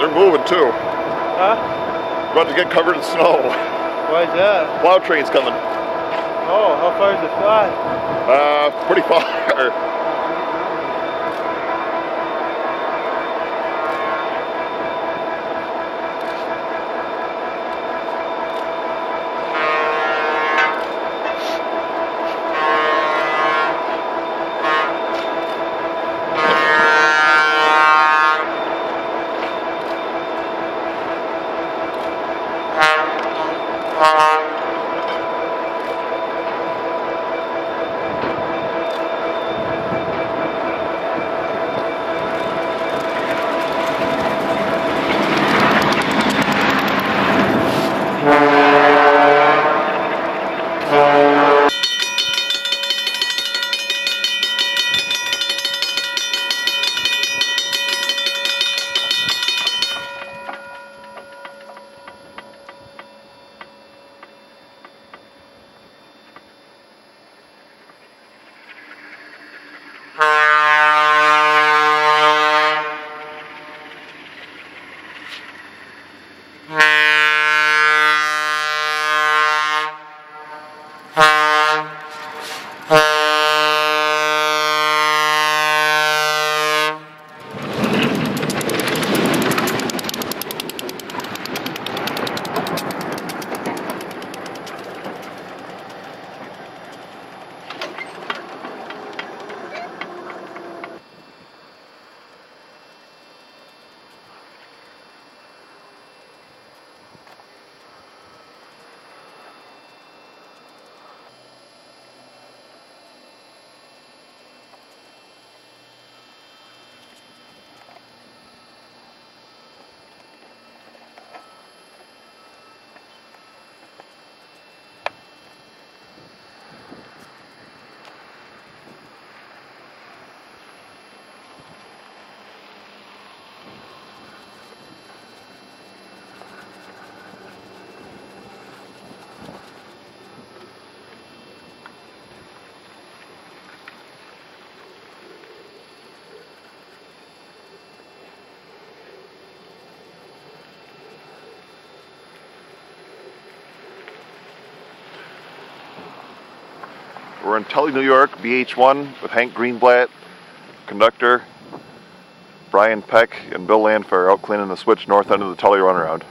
they're moving too. Huh? About to get covered in snow. Why is that? Plow train's coming. Oh, how far is it fly? Uh, pretty far. We're in Tully, New York, BH1 with Hank Greenblatt, conductor, Brian Peck, and Bill Lanfair out cleaning the switch north end of the Tully runaround.